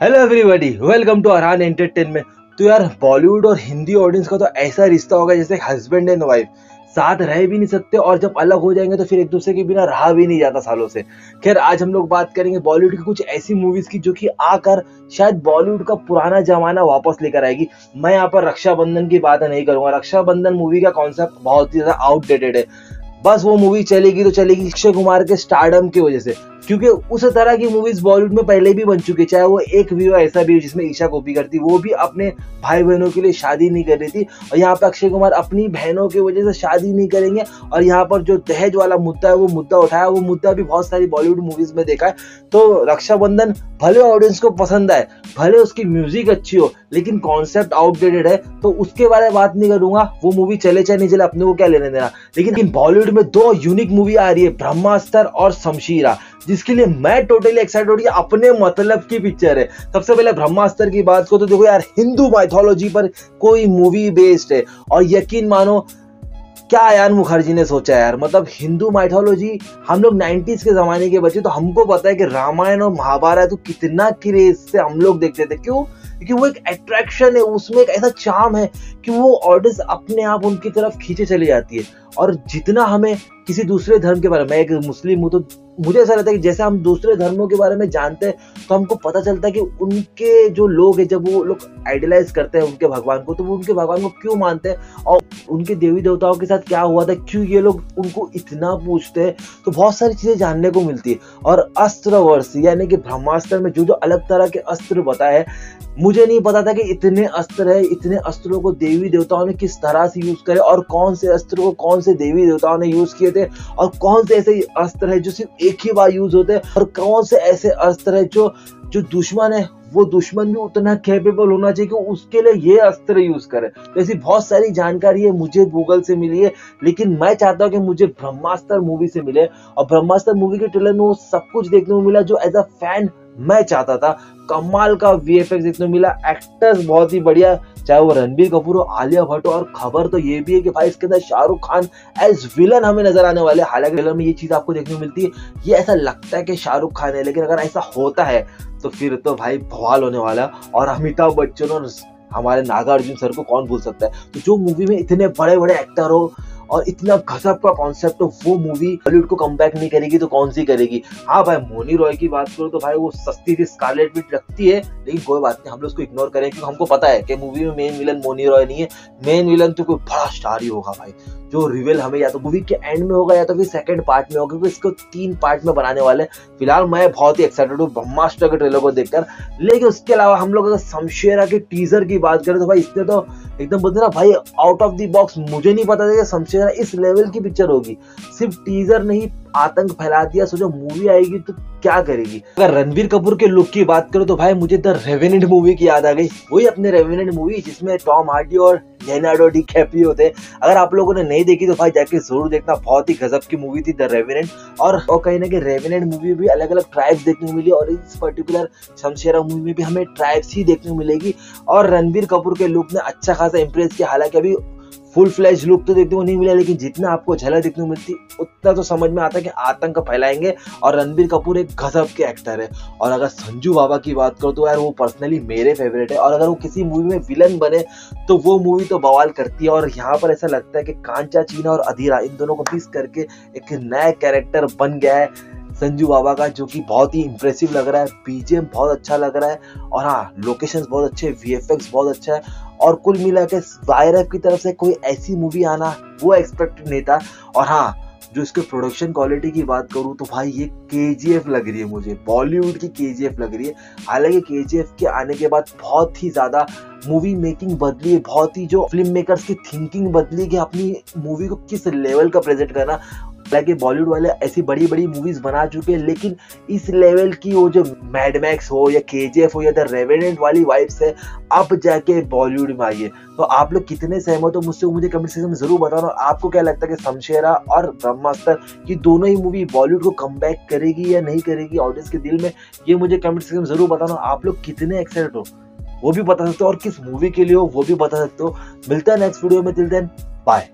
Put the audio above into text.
Hello everybody welcome to Arhan entertainment तो यार बॉलीवुड और हिंदी ऑडियंस का तो ऐसा रिश्ता होगा जैसे हस्बैंड एंड वाइफ साथ रह भी नहीं सकते और जब अलग हो जाएँगे तो फिर एक दूसरे के बिना रहा भी नहीं जाता सालों से। खैर, आज हम लोग बात करेंगे बॉलीवुड की कुछ ऐसी मूवीज़ की जो कि आकर शायद बॉलीवुड का पुराना जमाना वापस लेकर आएगी। मैं यहाँ पर रक्षाबंधन की बात नहीं करूँगा। रक्षाबंधन मूवी का कॉन्सेप्ट बहुत ही ज़्यादा आउटडेटेड है। बस वो मूवी चलेगी तो चलेगी अक्षय कुमार के स्टारडम की वजह से। क्योंकि उस तरह की मूवीज़ बॉलीवुड में पहले भी बन चुकी चाहे वो एक वीडियो ऐसा भी हो जिसमें ईशा कॉपी करती, वो भी अपने भाई बहनों के लिए शादी नहीं कर रही थी। और यहाँ पे अक्षय कुमार अपनी बहनों की वजह से शादी नहीं करेंगे। और यहाँ पर जो दहेज वाला मुद्दा है, वो मुद्दा उठाया। वो मुद्दा भी बहुत सारी बॉलीवुड मूवीज़ में देखा है। तो रक्षाबंधन भले ऑडियंस को पसंद आए, भले उसकी म्यूज़िक अच्छी हो, लेकिन कॉन्सेप्ट आउटडेटेड है तो उसके बारे में बात नहीं करूँगा। वो मूवी चले चाहे नहीं चले, अपने को क्या लेने देना। लेकिन बॉलीवुड में दो यूनिक मूवी आ रही है, ब्रह्मास्त्र और शमशीरा। जिसके लिए मैं टोटली एक्साइटेड हो अपने मतलब की पिक्चर है। सबसे पहले ब्रह्मास्त्र की बात को तो देखो यार, हिंदू माइथोलॉजी पर कोई मूवी बेस्ड है। और यकीन मानो, क्या आयान मुखर्जी ने सोचा यार? मतलब हिंदू माइथोलॉजी हम लोग 90s के जमाने के बच्चे तो हमको पता है कि रामायण और महाभारत तो कितना क्रेज से हम लोग देखते थे। क्यों? क्योंकि वो एक अट्रैक्शन है, उसमें एक ऐसा चाम है कि वो ऑडियंस अपने आप उनकी तरफ़ खींचे चली जाती है। और जितना हमें किसी दूसरे धर्म के बारे में, मैं एक मुस्लिम हूँ तो मुझे ऐसा लगता है कि जैसे हम दूसरे धर्मों के बारे में जानते हैं तो हमको पता चलता है कि उनके जो लोग हैं, जब वो लोग आइडलाइज करते हैं उनके भगवान को तो वो उनके भगवान को क्यों मानते हैं? और उनके देवी देवताओं के साथ क्या हुआ था? क्यों ये लोग उनको इतना पूछते हैं? तो बहुत सारी चीज़ें जानने को मिलती है। और अस्त्र वर्ष यानी कि ब्रह्मास्त्र में जो जो अलग तरह के अस्त्र बताए मुझे नहीं पता था कि इतने अस्त्र है, इतने अस्त्रों को देवी देवताओं ने किस तरह से यूज़ करे, और कौन से अस्त्र को कौन से देवी देवताओं ने यूज़ किए थे, और कौन से ऐसे अस्त्र है जो सिर्फ़ एक ही बार यूज़ होते हैं। और कौन से ऐसे अस्त्र है जो जो दुश्मन है? वो दुश्मन भी उतना कैपेबल होना चाहिए कि उसके लिए ये अस्त्र यूज़ करे। तो ऐसी बहुत सारी जानकारी है, मुझे गूगल से मिली है, लेकिन मैं चाहता हूँ कि मुझे ब्रह्मास्त्र मूवी से मिले। और ब्रह्मास्त्र मूवी के ट्रेलर में वो सब कुछ देखने को मिला, जो एज अ फ़ैन मैं चाहता था कमाल का वी एफ़ मिला एक्टर्स बहुत ही बढ़िया, चाहे वो रणबीर कपूर हो, आलिया भट्ट हो, और खबर तो ये भी है कि भाई इसके अंदर शाहरुख खान एज विलन हमें नज़र आने वाले हालाँकि ट्रेलर में ये चीज़ आपको देखने को मिलती है, ये ऐसा लगता है कि शाहरुख खान है, लेकिन अगर ऐसा होता है तो फिर तो भाई बवाल होने वाला और अमिताभ बच्चन और हमारे नागार्जुन सर को कौन भूल सकता है? तो जो मूवी में इतने बड़े बड़े एक्टर हो और इतना गजब का कॉन्सेप्ट हो वो मूवी बॉलीवुड को कम नहीं करेगी तो कौन सी करेगी? हाँ भाई मोनी रॉय की बात करो तो भाई वो सस्ती थी स्कारलेट भी लगती है, लेकिन कोई बात नहीं, हम लोग उसको इग्नोर करें, क्योंकि हमको पता है कि मूवी में मेन विलन मोनी रॉय नहीं है। मेन विलन तो कोई बड़ा स्टार ही होगा भाई। जो रिवेल हमें या तो मूवी के एंड में होगा या तो फिर सेकंड पार्ट में होगा, क्योंकि इसको तीन पार्ट में बनाने वाले हैं। फ़िलहाल मैं बहुत ही एक्साइटेड हूँ, ब्रह्मास्त्र के ट्रेलर को देखकर। लेकिन उसके अलावा हम लोग अगर शमशेरा के टीजर की बात करें तो भाई इसने तो एकदम बोलते ना, भाई आउट ऑफ़ दी बॉक्स मुझे नहीं पता था कि शमशेरा इस लेवल की पिक्चर होगी। सिर्फ़ टीजर नहीं आतंक फैला दिया सोचो मूवी आएगी तो क्या करेगी? अगर रणबीर कपूर के लुक की बात करो तो भाई मुझे द रेवेनेंट मूवी की याद आ गई। वही अपने रेवेनेंट मूवी जिसमें टॉम हार्डी और लेनार्डो डी कैपियो थे। अगर आप लोगों ने नहीं देखी तो भाई जाके ज़रूर देखना। बहुत ही गजब की मूवी थी द रेवेनेंट और, और कहीं ना कहीं रेवेनेंट मूवी भी अलग अलग ट्राइब्स देखने को मिली और इस पर्टिकुलर शमशेरा मूवी में भी हमें ट्राइब्स ही देखने को मिलेगी। और रणबीर कपूर के लुक ने अच्छा खासा इंप्रेस किया। हालाँकि अभी फुल फ्लैश लुक तो देखने को नहीं मिला, लेकिन जितना आपको झलक देखने को मिलती, उतना तो समझ में आता है कि आतंक फैलाएँगे और रणबीर कपूर एक गजब के एक्टर है। और अगर संजू बाबा की बात करो तो यार वो पर्सनली मेरे फेवरेट है। और अगर वो किसी मूवी में विलन बने तो वो मूवी तो बवाल करती है। और यहाँ पर ऐसा लगता है कि कांचा चीना और अधीरा, इन दोनों को मिक्स करके एक नया कैरेक्टर बन गया है। संजू बाबा का, जो कि बहुत ही इंप्रेसिव लग रहा है। बीजेम बहुत अच्छा लग रहा है। और हाँ लोकेशन बहुत अच्छे वीएफएक्स बहुत अच्छा है। और कुल मिला के वायरफ की तरफ़ से कोई ऐसी मूवी आना, वो एक्सपेक्टेड नहीं था। और हाँ जो इसके प्रोडक्शन क्वालिटी की बात करूँ तो भाई ये के लग रही है मुझे। बॉलीवुड की के लग रही है। हालाँकि के के आने के बाद बहुत ही ज़्यादा मूवी मेकिंग बदली है। बहुत ही जो फ़िल्म मेकर्स की थिंकिंग बदली कि अपनी मूवी को किस लेवल का प्रेजेंट करना। हालाँकि बॉलीवुड वाले ऐसी बड़ी बड़ी मूवीज़ बना चुके हैं, लेकिन इस लेवल की वो जो मैडमैक्स हो या के हो या द रेवेनेंट वाली वाइब्स है, अब जाके बॉलीवुड में है। तो आप लोग कितने सहमत हो मुझसे? मुझे कमेंट सेक्शन में ज़रूर बताना। आपको क्या लगता है कि शमशेरा और ब्रह्मास्त्र ये दोनों ही मूवी बॉलीवुड को कम करेगी या नहीं करेगी ऑडियंस के दिल में, ये मुझे कमेंट सेक्शन में ज़रूर बताना। आप लोग कितने एक्साइटेड हो? वो भी बता सकते हो और किस मूवी के लिए हो, वो भी बता सकते हो। मिलता है नेक्स्ट वीडियो में। दिल देन बाय